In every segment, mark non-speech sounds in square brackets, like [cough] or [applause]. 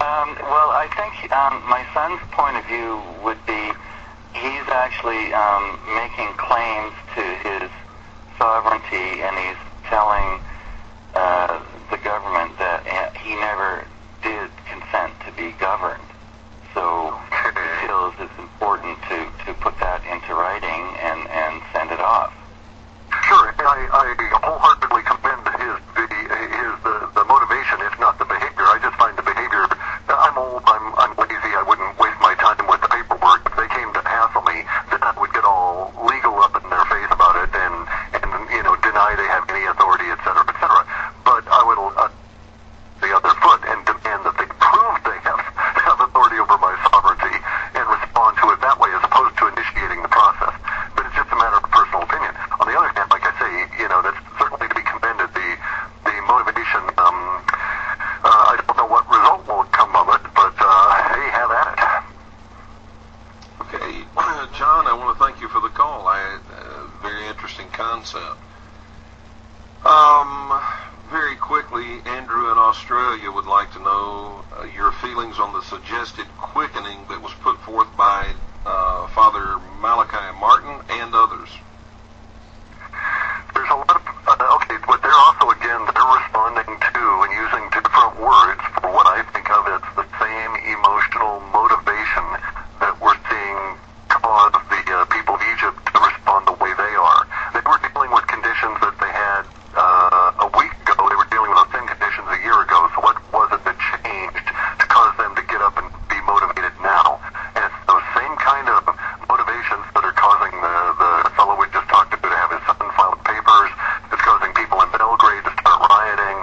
Um, well, I think um, my son's point of view would be he's actually um, making claims to his sovereignty, and he's telling uh, the government that uh, he never did consent to be governed. So he [laughs] feels it's important to, to put that into writing and, and send it off. Sure, I, I wholeheartedly commend his the his the, the motivation, if not the behavior. I just find the behavior. I'm old. I'm I'm lazy. I wouldn't waste my time with the paperwork. If they came to hassle me, then I would get all legal up in their face about it and and you know deny they have any authority, et cetera, et cetera. But I would uh, the other foot and demand that they prove they have have authority over my sovereignty and respond to it that way, as opposed to initiating the process. But it's just a matter of personal opinion. On the other hand, like I say, you know, that's certainly to be commended. The the motivation. Um, uh, I don't know what result will come of it, but uh, hey, have at it. Okay, John, I want to thank you for the call. I uh, very interesting concept. Um, very quickly, Andrew in Australia would like to know uh, your feelings on the suggested quickening that was put forth by uh, Father Malachi Martin and others. There's a lot of uh, okay, but they're also again they're responding to and using different words for what I think of as the same emotional motivation that we're seeing cause the uh, people of Egypt to respond the way they are. They were dealing with conditions that they had uh, a week ago. They were dealing with those same conditions a year ago. So what was it that changed to cause them to get up and be motivated now? And it's those same kind of motivations that are causing the the fellow we just talked to to have his son file papers. It's causing people in Belgrade to start rioting,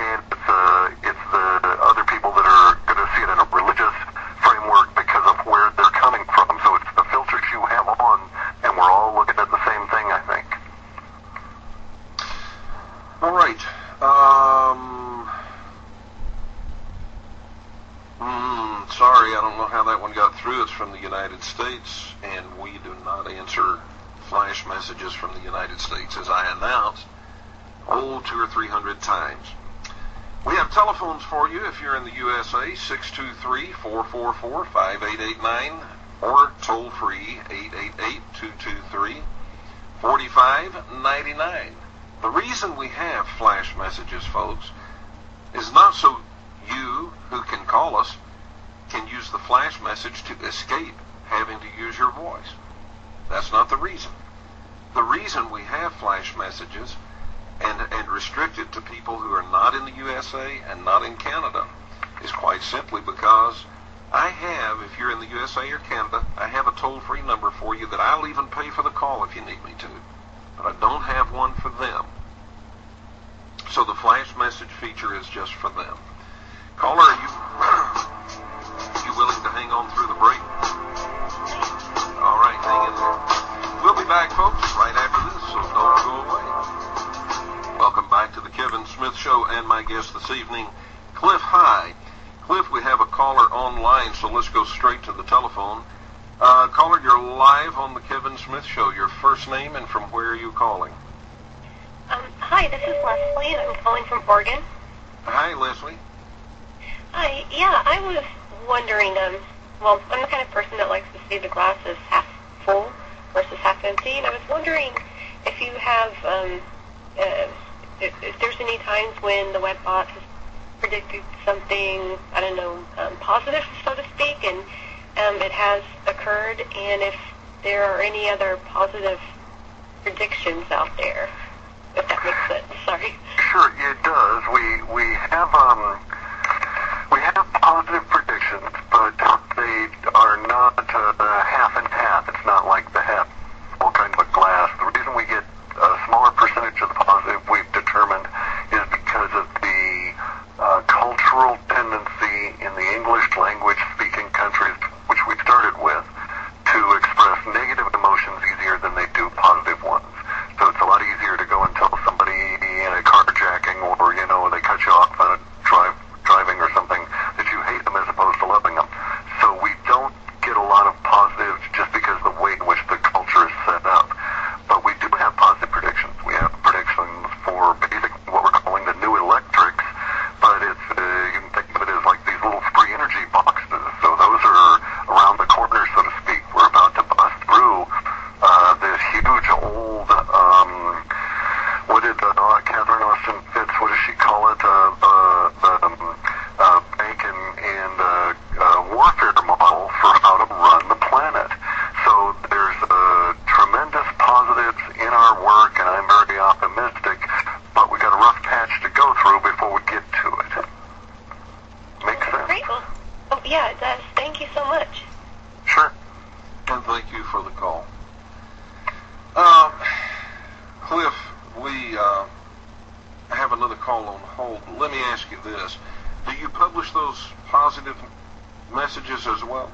and it's uh, it's the other people that are going to see it in a religious framework because of where they're coming from. So it's the filters you have on, and we're all looking at the same thing, I think. All right. Um, mm, sorry, I don't know how that one got through. It's from the United States, and we do not answer flash messages from the United States, as I announced, oh, two or three hundred times. We have telephones for you if you're in the USA, 623-444-5889, or toll free, 888-223-4599. The reason we have flash messages, folks, is not so you who can call us can use the flash message to escape having to use your voice. That's not the reason. The reason we have flash messages and, and restrict it to people who are not in the USA and not in Canada is quite simply because I have, if you're in the USA or Canada, I have a toll-free number for you that I'll even pay for the call if you need me to. But I don't have one for them. So the flash message feature is just for them. Caller, this evening, Clif High. Clif, we have a caller online, so let's go straight to the telephone. Uh, caller, you're live on the Kevin Smith Show. Your first name and from where are you calling? Um, hi, this is Leslie, and I'm calling from Oregon. Hi, Leslie. Hi, yeah, I was wondering, um, well, I'm the kind of person that likes to see the glass as half full versus half empty, and I was wondering if you have, um, uh, if, if there's any times when the webbot has predicted something, I don't know, um, positive, so to speak, and um, it has occurred, and if there are any other positive predictions out there, if that makes sense. Sorry. Sure, it does. We we have um we have positive predictions, but they are not uh, half and half. It's not like the half full kind of a glass. The reason we get a smaller percentage of the positive we've determined is because of the uh, cultural tendency in the English language speaking countries, which we started with, to express negative emotions easier than they do positive ones. So it's a lot easier to go and tell somebody in a carjacking or, you know, they cut you off on a drive, driving or something that you hate them as opposed to loving them. So we don't get a lot of positives just because the way in which the culture is set up. But we do have positive predictions. We have predictions for basically what we're calling the new electrics, but it's, uh, you can think yeah, it does. Thank you so much. Sure. And thank you for the call. Um, Clif, we uh, have another call on hold. Let me ask you this. Do you publish those positive messages as well?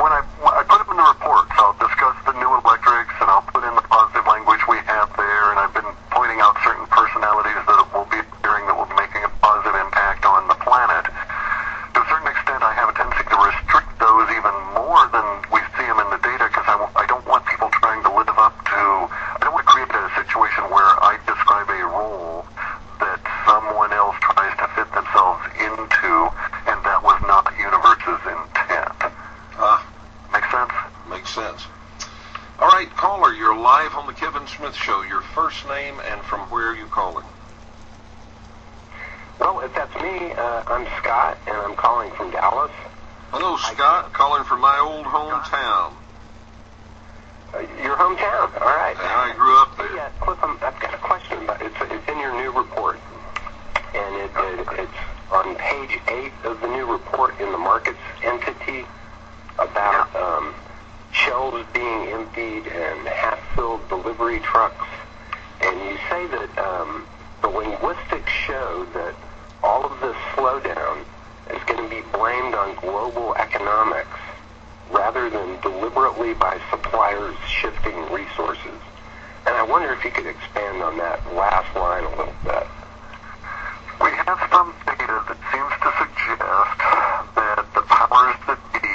When I, when I put them in the reports, I'll discuss the new electrics and I'll put in the positive language we have there. And I've been pointing out certain personalities that will be appearing that will be making a positive impact on the planet. To a certain extent, I have a tendency to restrict those even more than we see them in the data because I, w- I don't want people trying to live up to. I don't want to create a situation where I describe a role that someone else tries to fit themselves into, and that was not the universe's intent. Ah, Make sense? makes sense. All right, caller, you're live on the Kevin Smith Show. Your first name and from where are you calling? That's me, uh, I'm Scott, and I'm calling from Dallas. Hello, Scott. Calling from my old hometown. Uh, your hometown, all right. And I grew up there. Yeah, Clif, I'm, I've got a question about it's, it's in your new report, and it, it, it's on page eight of the new report in the markets entity about um, shelves being emptied and half-filled delivery trucks, and you say that um, the linguistics show that all of this slowdown is going to be blamed on global economics rather than deliberately by suppliers shifting resources. And I wonder if you could expand on that last line a little bit. We have some data that seems to suggest that the powers that be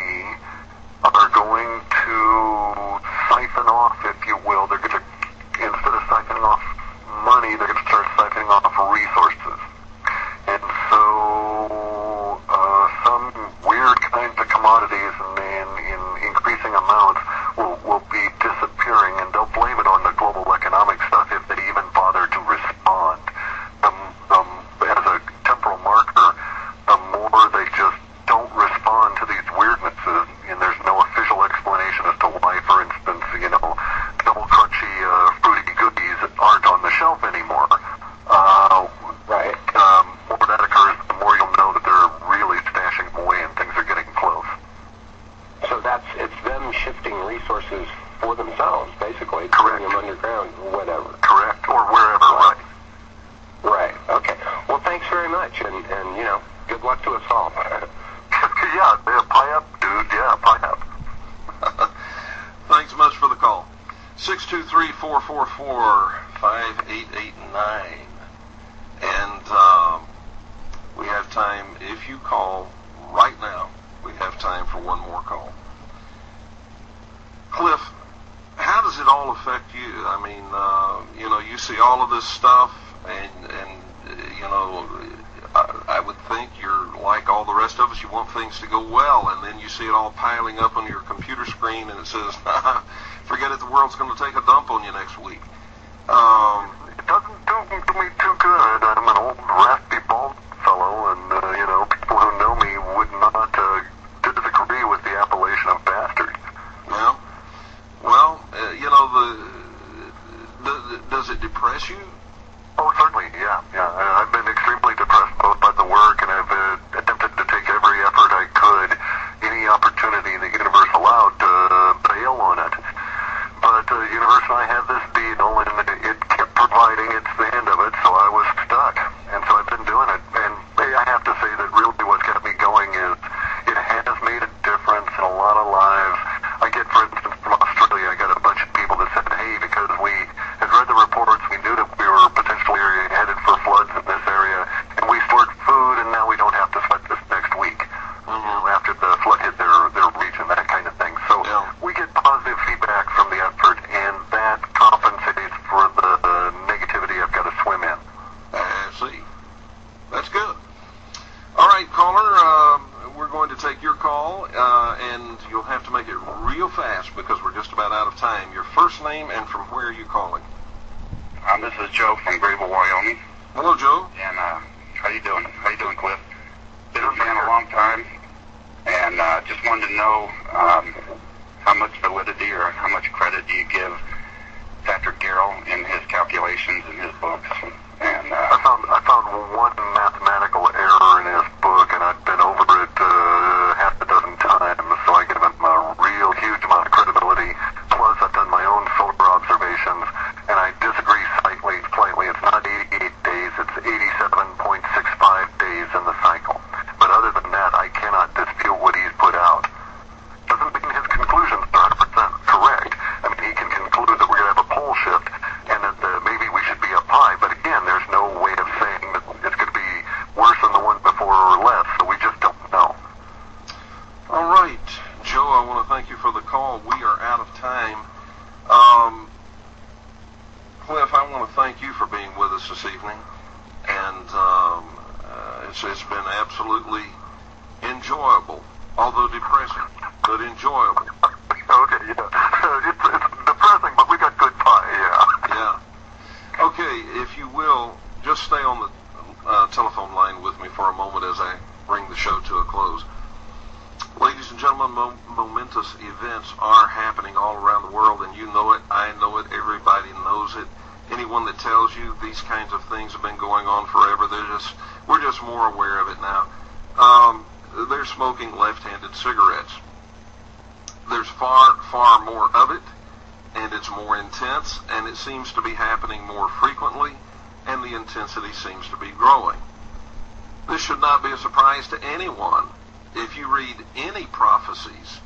are going to siphon off, if you will, they're going to, instead of siphoning off money, they're going to start siphoning off resources. And so uh, some weird kinds of commodities and in, in increasing amounts will, will be disappearing, and they'll blame it on the global economic stuff if they even bother to respond. The, the, as a temporal marker, the more they just don't respond to these weirdnesses, and there's no official explanation as to why, for instance, you know, double crunchy uh, fruity goodies aren't on the shelf anymore. Uh, Right. um, more that occurs, the more you'll know that they're really stashing them away and things are getting close. So that's it's them shifting resources for themselves, basically, Correct. putting them underground, whatever. Correct? Or wherever, right? Right. Okay. Well, thanks very much, and and you know, good luck to us all. [laughs] yeah, pie up, dude. Yeah, pie up. [laughs] Thanks much for the call. 623-444-5889. And um, we have time, if you call right now, we have time for one more call. Clif, how does it all affect you? I mean, uh, you know, you see all of this stuff, and, and you know, I, I would think you're like all the rest of us. You want things to go well, and then you see it all piling up on your computer screen, and it says, [laughs] "Forget it, the world's going to take a dump on you next week." Um, It doesn't do, do me too good. I'm an old, raspy, bald fellow, and, uh, you know, people who know me would not uh, disagree with the appellation of bastard. well, well, uh, you know, the, the, the does it depress you? Oh, certainly, yeah, yeah. I- I've been extremely depressed both by the work, and I've uh, attempted to take every effort I could, any opportunity the universe allowed to uh, bail on it. But uh, the universe and I had this deal, and it kept providing its end of it, so I was stuck. And so I've been doing it. And I have to say that really what's kept me going is it has made a difference in a lot of lives. I get, for instance, from Australia, I got a bunch of people that said, hey, because we had read the reports, we knew that we were potentially headed for floods in this area, and we stored food, and now we don't have to sweat this next week. You know, after the flood hit their, their region, that kind of thing. So Yeah. we get positive feedback from the effort, and that compensates for the uh, negativity I've got to swim in. I see. That's good. All right, caller, um, we're going to take your call, uh, and you'll have to make it real fast because we're just about out of time. Your first name and from where are you calling? Um, this is Joe from Greybull, Wyoming. Hello, Joe. And uh, how you doing? How you doing, Clif? Been a fan a long time, and uh, just wanted to know um, how much validity or how much credit do you give Patrick Geryl in his calculations in his books? And I uh, found I found one mathematical error in his book, and I've been over it uh, It's been absolutely enjoyable, although depressing, but enjoyable. Okay, yeah. It's, it's depressing, but we got good pie, yeah. Yeah. Okay, if you will, just stay on the uh, telephone line with me for a moment as I bring the show to a close. Ladies and gentlemen, mo- momentous events are happening all around the world, and you know it. I know it. Everybody knows it. Anyone that tells you these kinds of things have been going on forever, they're just we're just more aware of it now. Um, they're smoking left-handed cigarettes. There's far, far more of it, and it's more intense, and it seems to be happening more frequently, and the intensity seems to be growing. This should not be a surprise to anyone if you read any prophecies,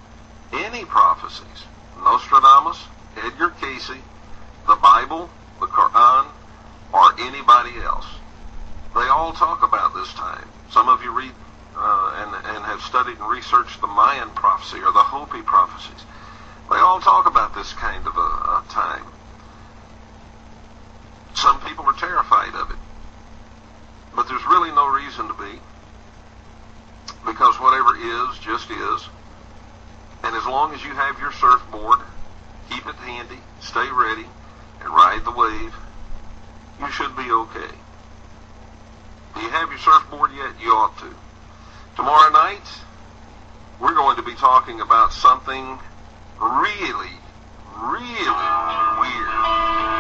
any prophecies, Nostradamus, Edgar Cayce, the Bible, the Quran, or anybody else. They all talk about this time. Some of you read uh, and, and have studied and researched the Mayan prophecy or the Hopi prophecies. They all talk about this kind of a, a time. Some people are terrified of it. But there's really no reason to be. Because is, just is. And as long as you have your surfboard, keep it handy, stay ready, and ride the wave, you should be okay. Do you have your surfboard yet? You ought to. Tomorrow night, we're going to be talking about something really, really weird.